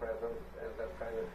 presence and that kind of